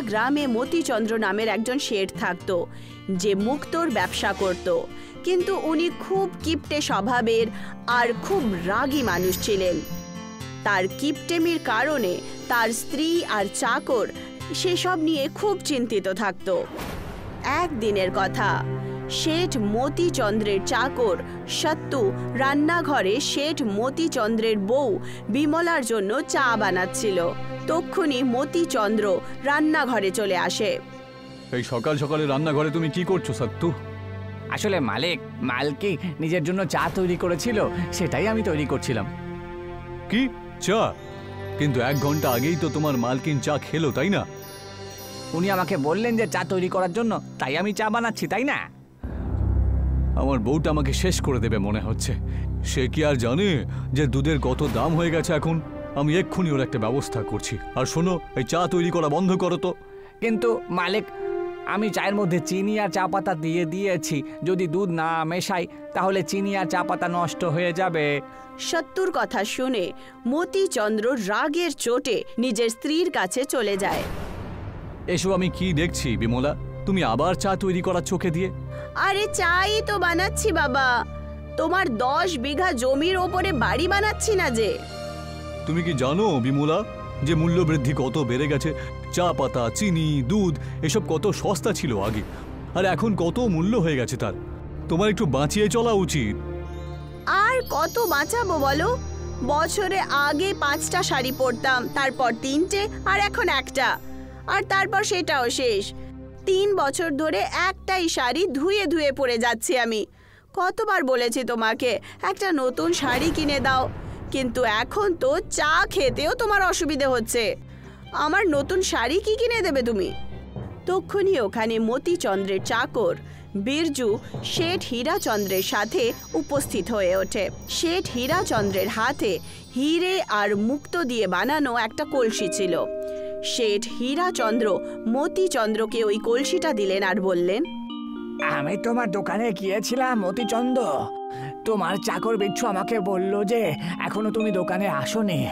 গ্রামে মতিচন্দ্র নামের একজন শেঠ থাকতো, যে মুক্তোর ব্যবসা করত। কিন্তু উনি খুব কিপটে স্বভাবের আর খুব রাগী মানুষ ছিলেন। তার কিপটেমির কারণে তার স্ত্রী আর চাকর সেসব নিয়ে খুব চিন্তিত থাকতো। একদিনের কথা, শেঠ মতিচন্দ্রের চাকর সত্তু রান্নাঘরে শেঠ মতিচন্দ্রের বউ বিমলার জন্য চা বানাচ্ছিল। তক্ষুনি মতিচন্দ্র রান্নাঘরে চলে আসে। এই সকাল সকালে রান্নাঘরে তুমি কি করছ সত্তু? আসলে মালিক মালকি নিজের জন্য চা তৈরি করেছিল সেটাই আমি তৈরি করছিলাম। কি? চা? কিন্তু এক ঘণ্টা আগেই তো তোমার মালকিন চা খেলো তাই না? উনি আমাকে বললেন যে চা তৈরি করার জন্য তাই আমি চা বানাচ্ছি তাই না? আমার বউটা আমাকে শেষ করে দেবে মনে হচ্ছে। সে কি আর জানে যে দুধের কত দাম হয়ে গেছে এখন? আমি এক্ষুনি ওর একটা ব্যবস্থা করছি। আর শোনো এই চা তৈরি করা বন্ধ করো তো। কিন্তু মালিক আমি চায়ের মধ্যে চিনি আর চা পাতা দিয়ে দিয়েছি। যদি দুধ না মেশাই তাহলে চিনি আর চা পাতা নষ্ট হয়ে যাবে। সত্তুর কথা শুনে মতিচন্দ্র রাগের চোটে নিজের স্ত্রীর কাছে চলে যায়। এসব আমি কি দেখছি বিমলা? তুমি আবার চা তৈরি করার চোখে দিয়ে। আরে চাই তো বানাচ্ছি বাবা। তোমার দশ বিঘা জমির ওপরে বাড়ি বানাচ্ছি না যে। তুমি কি জানো, বিমলা, যে মূল্য বৃদ্ধি কত বেড়ে গেছে? চা পাতা, চিনি, দুধ, এসব কত সস্তা ছিল আগে। আর এখন কত মূল্য হয়ে গেছে তার। তোমার একটু বাঁচিয়ে চলা উচিত। আর কত বাঁচাবো বলো? বছরে আগে পাঁচটা শাড়ি পরতাম, তারপর তিনটে, আর এখন একটা। আর তারপর সেটাও শেষ। তিন বছর ধরে একটাই শাড়ি ধুয়ে ধুয়ে পরে যাচ্ছি আমি। কতবার বলেছি তোমাকে, একটা নতুন শাড়ি কিনে দাও। কিন্তু এখন তো চা খেতেও তোমার অসুবিধে হচ্ছে। আমার নতুন শাড়ি কি কিনে দেবে তুমি? তক্ষুনি ওখানে মতিচন্দ্রের চাকর, বীরজু শেঠ হীরাচন্দ্রের সাথে উপস্থিত হয়ে ওঠে। শেঠ হীরাচন্দ্রের হাতে হিরে আর মুক্ত দিয়ে বানানো একটা কলসি ছিল। শেঠ হীরাচন্দ্র মতিচন্দ্রকে ওই কলসিটা দিলেন আর বললেন, আমি তোমার দোকানে গিয়েছিলাম মতিচন্দ্র। তোমার চাকর বিচ্ছু আমাকে বলল যে, এখনও তুমি দোকানে আসোনি।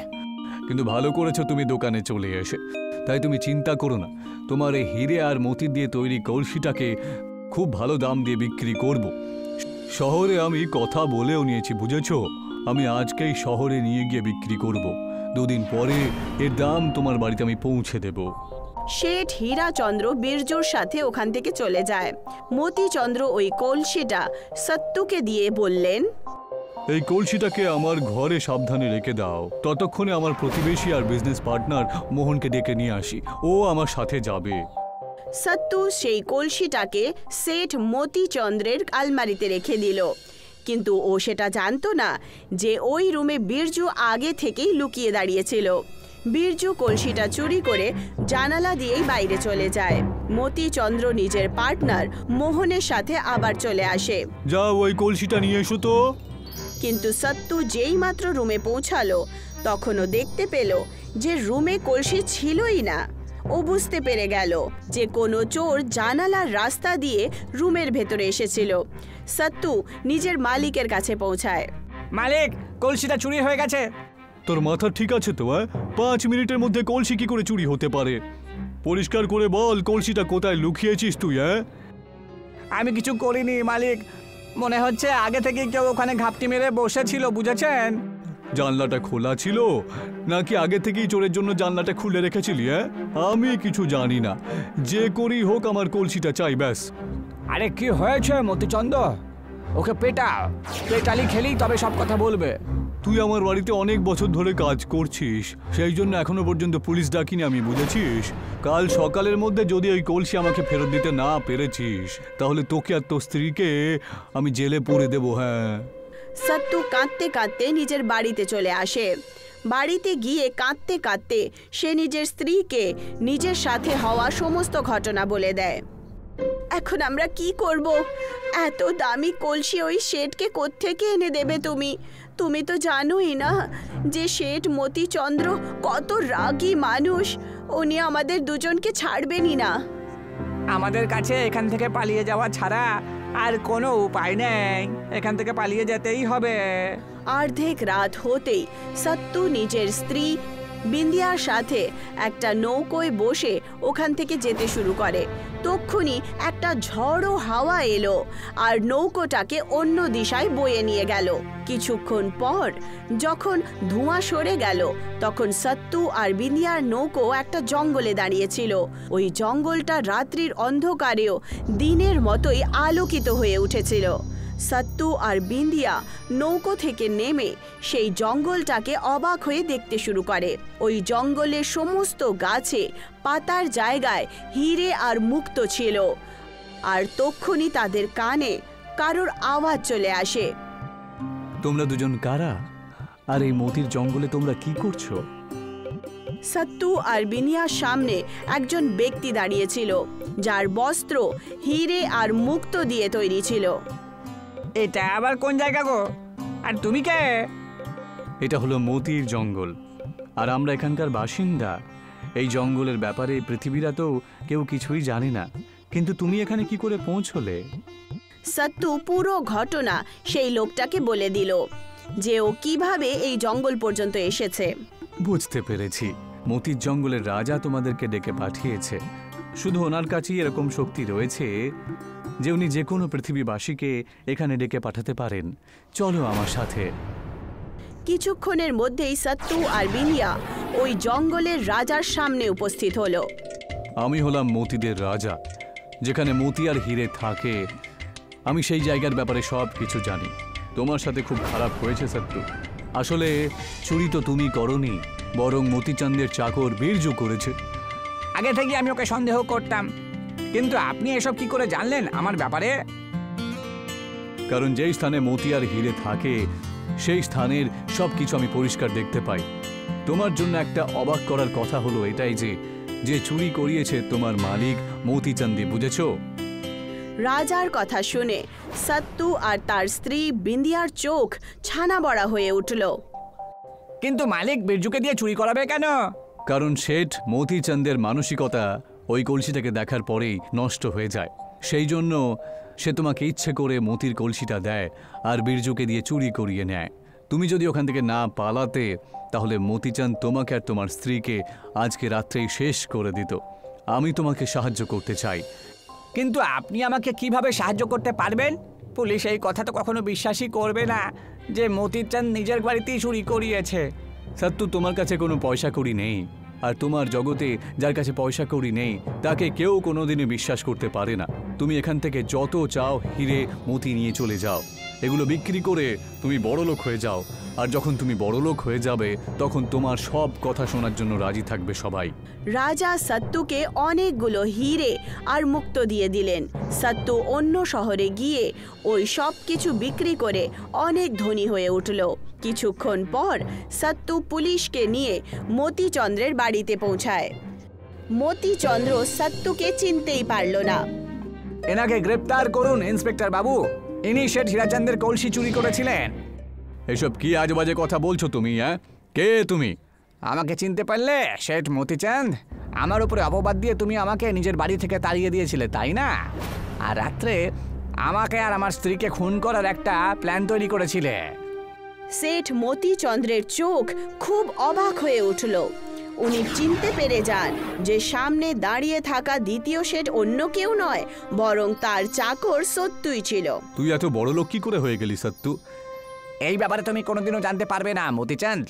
কিন্তু ভালো করেছ তুমি দোকানে চলে এসে। তাই তুমি চিন্তা করো না, তোমার এই হিরে আর মতি দিয়ে তৈরি কলসিটাকে খুব ভালো দাম দিয়ে বিক্রি করব। শহরে আমি কথা বলেও নিয়েছি, বুঝেছ? আমি আজকেই শহরে নিয়ে গিয়ে বিক্রি করব। দুদিন পরে এর দাম তোমার বাড়িতে আমি পৌঁছে দেব। শেঠ হীরাচন্দ্র বীরজুর সাথে ওখান থেকে চলে যায়। মতিচন্দ্র ওই কলসিটা সত্তুকে দিয়ে বললেন এই কলসিটাকে আমার ঘরে সাবধানে রেখে দাও। ততক্ষণে আমার প্রতিবেশী আর বিজনেস পার্টনার মোহনকে ডেকে নিয়ে আসি। ও আমার সাথে যাবে। সত্তু সেই কলসিটাকে শেঠ মতিচন্দ্রের আলমারিতে রেখে দিল। কিন্তু ও সেটা জানতো না যে ওই রুমে বীরজু আগে থেকেই লুকিয়ে দাঁড়িয়েছিল। বীরজু কলসিটা চুরি করে জানালা দিয়েই বাইরে চলে যায়। মতিচন্দ্র নিজের পার্টনার মোহনের সাথে আবার চলে আসে। যাও ওই কলসিটা নিয়ে এসো তো। কিন্তু সত্তু যেই মাত্র রুমে পৌঁছালো তখনও দেখতে পেল যে রুমে কলসি ছিলই না। ও বুঝতে পেরে গেল যে কোনো চোর জানালার রাস্তা দিয়ে রুমের ভেতরে এসেছিল। সত্তু নিজের মালিকের কাছে পৌঁছায়। মালিক কলসিটা চুরি হয়ে গেছে। তোর মাথা ঠিক আছে তো হ্যাঁ? পাঁচ মিনিটের মধ্যে কলসি কি করে চুরি হতে পারে? পরিষ্কার করে বল কলসিটা কোথায় লুকিয়েছিস তুই হ্যাঁ আমি কিছু করিনি মালিক। মনে হচ্ছে আগে থেকে কেউ ওখানে ঘাপটি মেরে বসেছিল বুঝেছেন? জানলাটা খোলা ছিল? নাকি আগে থেকেই চোরের জন্য জানলাটা খুলে রেখেছিলি হ্যাঁ আমি কিছু জানি না। যে করি হোক আমার কলসিটা চাই ব্যাস। আরে কি হয়েছে মতিচন্দ্র? ওকে পেটা পেটালি খেলেই তবে সব কথা বলবে। তুই আমার বাড়িতে অনেক বছর ধরে কাজ করছিস। সেই জন্য এখনও পর্যন্ত পুলিশ ডাকিনি আমি, বুঝেছিস? কাল সকালের মধ্যে যদি ওই কলসি আমাকে ফেরত দিতে না পেরেছিস, তাহলে তোকে আর তোর স্ত্রীকে আমি জেলে পুরে দেবো হ্যাঁ। সত্তু কাঁদতে কাঁদতে নিজের বাড়িতে চলে আসে। বাড়িতে গিয়ে কাঁদতে কাঁদতে সে নিজের স্ত্রীকে নিজের সাথে হওয়া সমস্ত ঘটনা বলে দেয়। এখন আমরা কি করব? এত দামি কলসি ওই শেঠকে কোত্থেকে এনে দেবে তুমি? তুমি তো জানোই না যে শেঠ মতিচন্দ্র কত রাগী মানুষ। উনি আমাদের দুজনকে ছাড়বেনই না। আমাদের কাছে এখান থেকে পালিয়ে যাওয়া ছাড়া আর কোনো উপায় নেই। এখান থেকে পালিয়ে যেতেই হবে। অর্ধেক রাত হতেই সত্তু নিজের স্ত্রী বিন্দিয়ার সাথে একটা নৌকোয় বসে ওখান থেকে যেতে শুরু করে। তক্ষুনি একটা ঝড়ো হাওয়া এলো আর নৌকোটাকে অন্য দিশায় বয়ে নিয়ে গেল। কিছুক্ষণ পর যখন ধোঁয়া সরে গেল, তখন সত্তু আর বিন্দিয়ার নৌকো একটা জঙ্গলে দাঁড়িয়েছিল। ওই জঙ্গলটা রাত্রির অন্ধকারেও দিনের মতোই আলোকিত হয়ে উঠেছিল। সত্তু আর বিন্দিয়া নৌকো থেকে নেমে সেই জঙ্গলটাকে অবাক হয়ে দেখতে শুরু করে। ওই জঙ্গলের সমস্ত গাছে পাতার জায়গায় হিরে আর মুক্ত ছিল। আর তক্ষুনি তাদের কানে কারোর আওয়াজ চলে আসে। তোমরা দুজন কারা? আর এই মতির জঙ্গলে তোমরা কি করছ? সত্তু আর বিনিয়ার সামনে একজন ব্যক্তি দাঁড়িয়েছিল যার বস্ত্র হিরে আর মুক্ত দিয়ে তৈরি ছিল। এটা আবার কোন জায়গা গো? আর তুমি কে? এটা হলো মতির জঙ্গল। আর আমরা এখানকার বাসিন্দা। এই জঙ্গলের ব্যাপারে পৃথিবীরা তো কেউ কিছুই জানে না। কিন্তু তুমি এখানে কি করে পৌঁছলে? সত্তু পুরো ঘটনা সেই লোকটাকে বলে দিল যে ও কীভাবে এই জঙ্গল পর্যন্ত এসেছে। বুঝতে পেরেছি। মতির জঙ্গলের রাজা তোমাদেরকে ডেকে পাঠিয়েছে। শুধু ওনার কাছেই এরকম শক্তি রয়েছে। যে উনি যে কোনো পৃথিবীবাসীকে এখানে ডেকে পাঠাতে পারেন। চলো আমার সাথে। কিছুক্ষণের মধ্যেই সত্তু আর বিনিয়া ওই জঙ্গলের রাজার সামনে উপস্থিত হলো। আমি হলাম মতিদের রাজা যেখানে মতি আর হিরে থাকে। আমি সেই জায়গার ব্যাপারে সব কিছু জানি। তোমার সাথে খুব খারাপ হয়েছে সত্তু। আসলে চুরি তো তুমি করনি বরং মতিচান্দের চাকর বীর্য করেছে। আগে থেকে আমি ওকে সন্দেহ করতাম। কিন্তু আপনি এসব কি করে জানলেন আমার ব্যাপারে? কারণ যেই স্থানে মতি আর হিরে থাকে সেই স্থানের সব কিছু আমি পরিষ্কার দেখতে পাই। তোমার জন্য একটা অবাক করার কথা হলো এটাই যে যে চুরি করিয়েছে তোমার মালিক মতিচান্দি বুঝেছ? রাজার কথা শুনে সত্তু আর তার স্ত্রী বিন্দিয়ার চোখ ছানা বড়া হয়ে উঠল। কিন্তু মালিক বিরজুকে দিয়ে চুরি করাবে কেন? কারণ শেঠ মতিচান্দের মানসিকতা ওই কলসিটাকে দেখার পরেই নষ্ট হয়ে যায়। সেই জন্য সে তোমাকে ইচ্ছে করে মতির কলসিটা দেয় আর বীরজুকে দিয়ে চুরি করিয়ে নেয়। তুমি যদি ওখান থেকে না পালাতে তাহলে মতিচাঁদ তোমাকে আর তোমার স্ত্রীকে আজকে রাত্রেই শেষ করে দিত। আমি তোমাকে সাহায্য করতে চাই। কিন্তু আপনি আমাকে কীভাবে সাহায্য করতে পারবেন? পুলিশ এই কথা তো কখনো বিশ্বাসই করবে না যে মতির চাঁদ নিজের বাড়িতেই চুরি করিয়েছে। সত্য তোমার কাছে কোনো পয়সা কড়ি নেই। আর তোমার জগতে যার কাছে পয়সা কড়ি নেই, তাকে কেউ কোনোদিনই বিশ্বাস করতে পারে না। তুমি এখান থেকে যত চাও, হিরে, মতি নিয়ে চলে যাও। এগুলো বিক্রি করে তুমি বড়লোক হয়ে যাও। আর যখন তুমি বড়লোক হয়ে যাবে তখন তোমার সব কথা শোনার জন্য রাজি থাকবে সবাই। রাজা সত্তুকে অনেকগুলো হিরে আর মুক্ত দিয়ে দিলেন। সত্তু অন্য শহরে গিয়ে ওই সব কিছু বিক্রি করে অনেক ধনী হয়ে উঠল। কিছুক্ষণ পর সত্তু পুলিশকে নিয়ে মতিচন্দ্রের বাড়িতে পৌঁছায়। মতিচন্দ্র সত্তুকে চিনতেই পারল না। এনাকে গ্রেপ্তার করুন ইন্সপেক্টর বাবু। ইনি শেঠ হীরাচন্দের কলসি চুরি করেছিলেন। এসব কি আজে বাজে কথা বলছো তুমি হ্যাঁ? কে তুমি? আমাকে চিনতে পারলে শেঠ মতিচাঁদ আমার উপরে অপবাদ দিয়ে তুমি আমাকে নিজের বাড়ি থেকে তাড়িয়ে দিয়েছিলে তাই না? আর রাত্রে আমাকে আর আমার স্ত্রীকে খুন করার একটা প্ল্যান তৈরি করেছিলে। শেঠ মতিচন্দ্রের চোখ খুব অবাক হয়ে উঠল। উনি চিনতে পেরে যান যে সামনে দাঁড়িয়ে থাকা দ্বিতীয় শেঠ অন্য কেউ নয় বরং তার চাকর সত্যই ছিল। তুই এত বড় লোক কি করে হয়ে গেলি সত্যু? এই ব্যাপারে তুমি কোনোদিনও জানতে পারবে না মতিচাঁদ।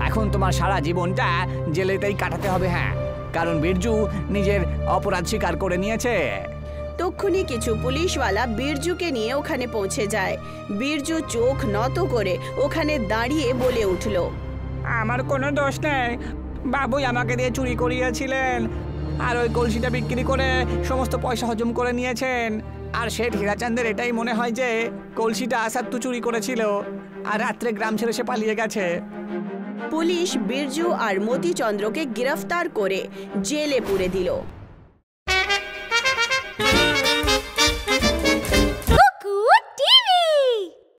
এখন তোমার সারা জীবনটা জেলেতেই কাটাতে হবে হ্যাঁ। কারণ বিরজু নিজের অপরাধ স্বীকার করে নিয়েছে। তক্ষুনি কিছু পুলিশওয়ালা বীরজুকে নিয়ে ওখানে পৌঁছে যায়। বীরজু চোখ নত করে ওখানে দাঁড়িয়ে বলে উঠল আমার কোনো দোষ নেই। বাবুই আমাকে দিয়ে চুরি করিয়েছিলেন। আর ওই কলসিটা বিক্রি করে সমস্ত পয়সা হজম করে নিয়েছেন। আর শেঠ হীরাচান্দের এটাই মনে হয় যে, কলসিটা আসাত্তু চুরি করেছিল। আর রাত্রে গ্রাম ছেড়ে সে পালিয়ে গেছে। পুলিশ বিরজু আর মতিচন্দ্রকে গ্রেফতার করে জেলে পুরে দিল।